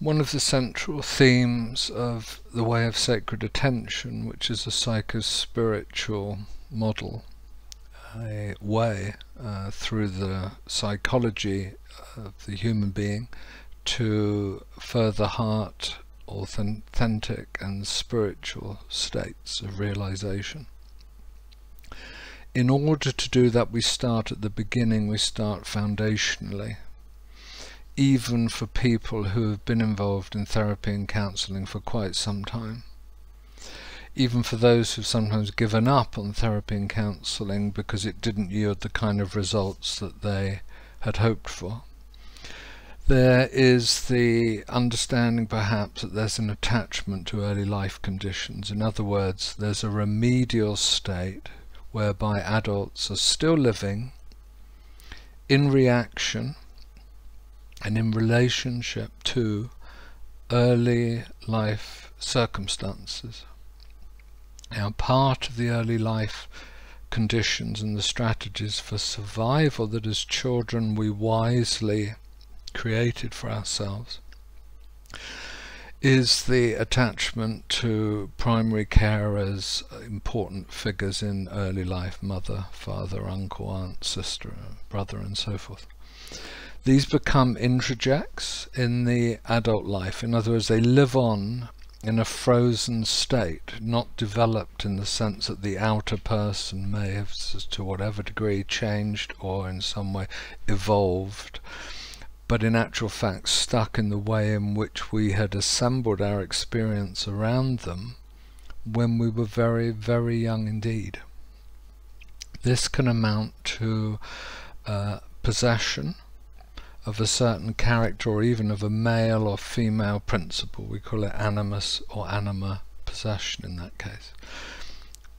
One of the central themes of the way of sacred attention, which is a psycho-spiritual model, a way uh, through the psychology of the human being to further heart, authentic and spiritual states of realization. In order to do that we start at the beginning, we start foundationally even for people who have been involved in therapy and counselling for quite some time. Even for those who've sometimes given up on therapy and counselling because it didn't yield the kind of results that they had hoped for. There is the understanding perhaps that there's an attachment to early life conditions. In other words, there's a remedial state whereby adults are still living in reaction and in relationship to early life circumstances. Now part of the early life conditions and the strategies for survival that as children we wisely created for ourselves is the attachment to primary carers, important figures in early life, mother, father, uncle, aunt, sister, brother and so forth. These become introjects in the adult life. In other words, they live on in a frozen state, not developed in the sense that the outer person may have, to whatever degree, changed or in some way evolved, but in actual fact stuck in the way in which we had assembled our experience around them when we were very, very young indeed. This can amount to uh, possession, of a certain character or even of a male or female principle. We call it animus or anima possession in that case.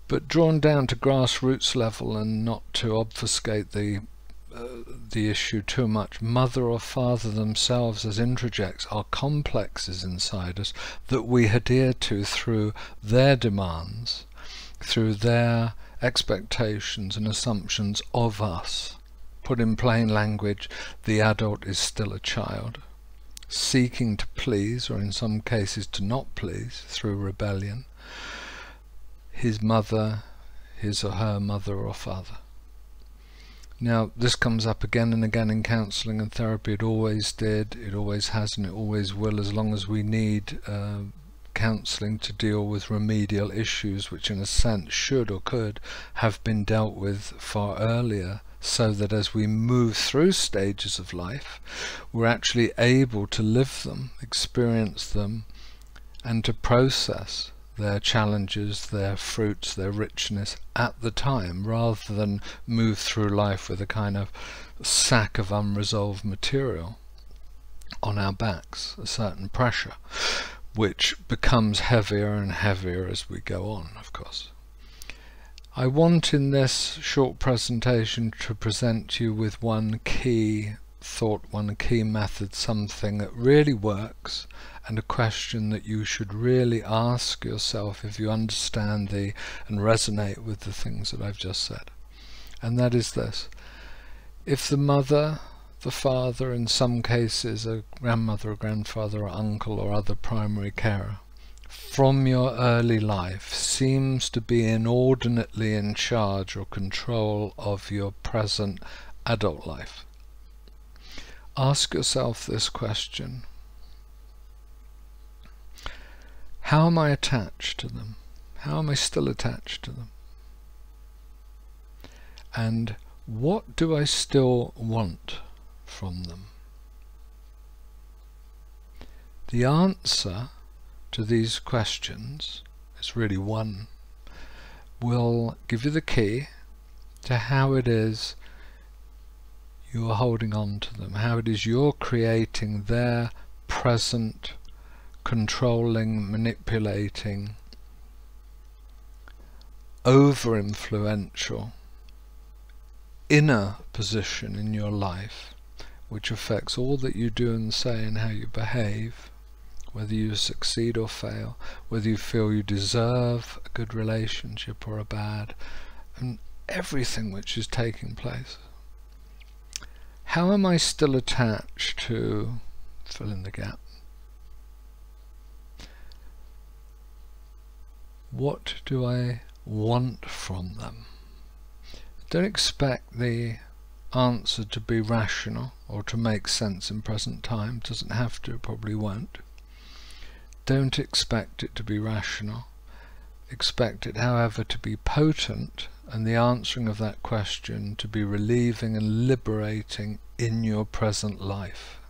But drawn down to grassroots level and not to obfuscate the uh, the issue too much, mother or father themselves as introjects are complexes inside us that we adhere to through their demands, through their expectations and assumptions of us. Put in plain language, the adult is still a child, seeking to please, or in some cases to not please, through rebellion, his mother, his or her mother or father. Now, this comes up again and again in counselling and therapy. It always did, it always has, and it always will, as long as we need uh, counselling to deal with remedial issues, which in a sense should or could have been dealt with far earlier so that as we move through stages of life, we're actually able to live them, experience them, and to process their challenges, their fruits, their richness at the time, rather than move through life with a kind of sack of unresolved material on our backs, a certain pressure, which becomes heavier and heavier as we go on, of course. I want in this short presentation to present you with one key thought, one key method, something that really works and a question that you should really ask yourself if you understand the and resonate with the things that I've just said. And that is this. If the mother, the father, in some cases a grandmother or grandfather or uncle or other primary carer, from your early life seems to be inordinately in charge or control of your present adult life. Ask yourself this question. How am I attached to them? How am I still attached to them? And what do I still want from them? The answer to these questions, it's really one, will give you the key to how it is you're holding on to them, how it is you're creating their present controlling, manipulating, over-influential inner position in your life which affects all that you do and say and how you behave whether you succeed or fail, whether you feel you deserve a good relationship or a bad, and everything which is taking place. How am I still attached to fill in the gap? What do I want from them? Don't expect the answer to be rational or to make sense in present time. Doesn't have to, probably won't. Don't expect it to be rational. Expect it, however, to be potent and the answering of that question to be relieving and liberating in your present life.